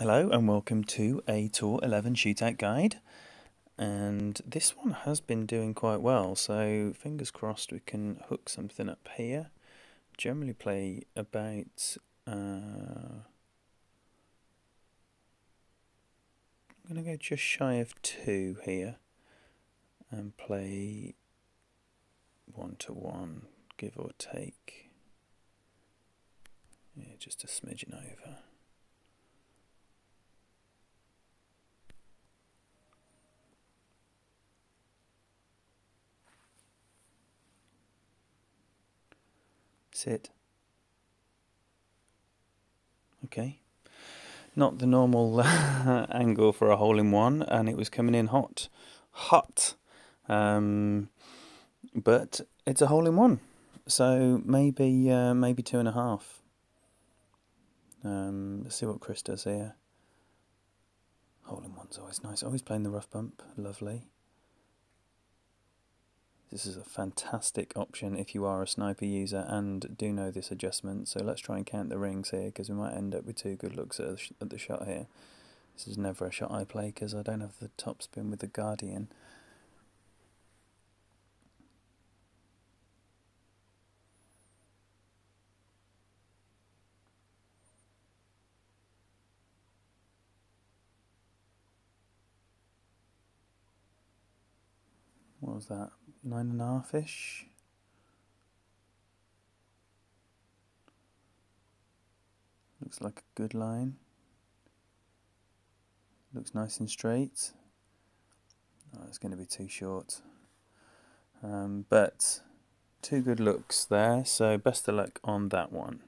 Hello and welcome to a Tour 11 shootout guide. And this one has been doing quite well so fingers crossed we can hook something up here. Generally play about uh, I'm going to go just shy of two here and play one to one give or take. Yeah just a smidgen over Sit. Okay. Not the normal angle for a hole in one, and it was coming in hot. Hot. Um, but it's a hole in one. So maybe uh, maybe two and a half. Um, let's see what Chris does here. Hole in one's always nice. Always playing the rough bump. Lovely. This is a fantastic option if you are a sniper user and do know this adjustment. So let's try and count the rings here because we might end up with two good looks at, at the shot here. This is never a shot I play because I don't have the top spin with the Guardian. What was that, nine and a half ish? Looks like a good line. Looks nice and straight. Oh, it's going to be too short. Um, but two good looks there, so best of luck on that one.